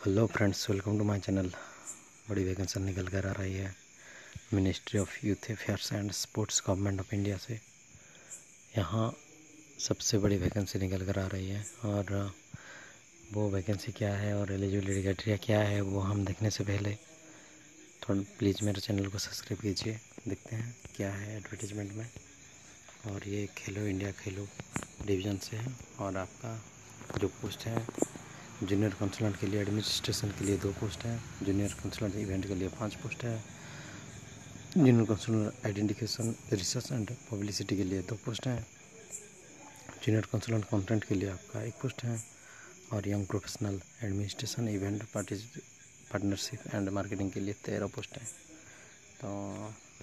Hello friends welcome to my channel बड़ी vacancy निकल कर आ रही है। Ministry of youth affairs and sports government of India से। यहाँ सबसे बड़ी वैकेंसी निकल कर आ रही है और वो वैकेंसी क्या है और एलिजिबिलिटी क्राइटेरिया क्या है वो हम देखने से पहले थोड़ा प्लीज़ मेरे चैनल को सब्सक्राइब कीजिए। देखते हैं क्या है एडवर्टीजमेंट में। और ये खेलो इंडिया खेलो डिवीज़न से है और आपका जो पोस्ट है जूनियर कंसलेंट के लिए एडमिनिस्ट्रेशन के लिए दो पोस्ट हैं जूनियर कंसलेंट इवेंट के लिए पाँच पोस्ट है junior consultant identification research and publicity के लिए दो पोस्ट हैं जूनियर कंसलेंट कंटेंट के लिए आपका एक पोस्ट है, और young professional administration event partnership and marketing के लिए तेरह पोस्ट हैं। तो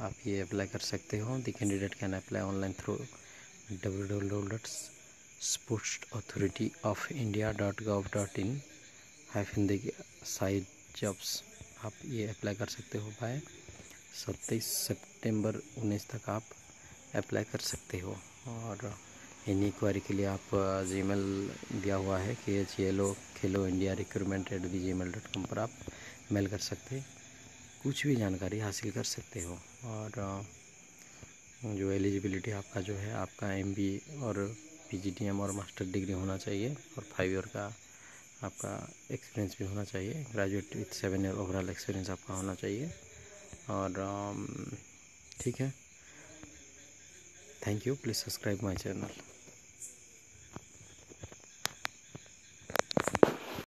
आप ये अप्लाई कर सकते हो the candidate can apply online through W W dot sports authority of India dot gov dot in hyphen देखिए साइड जॉब्स। आप ये अप्लाई कर सकते हो बाय सत्ताईस सितंबर उन्नीस तक आप अप्लाई कर सकते हो। और इन इंक्वायरी के लिए आप जीमेल दिया हुआ है कि H yellow Khelo India recruitment at the G mail dot com पर आप मेल कर सकते, कुछ भी जानकारी हासिल कर सकते हो। और जो एलिजिबिलिटी आपका जो है, आपका एम और पीजीटीएम और मास्टर डिग्री होना चाहिए और फाइव ईयर का आपका एक्सपीरियंस भी होना चाहिए। Graduate with seven year overall experience आपका होना चाहिए। और ठीक है। Thank you please subscribe my channel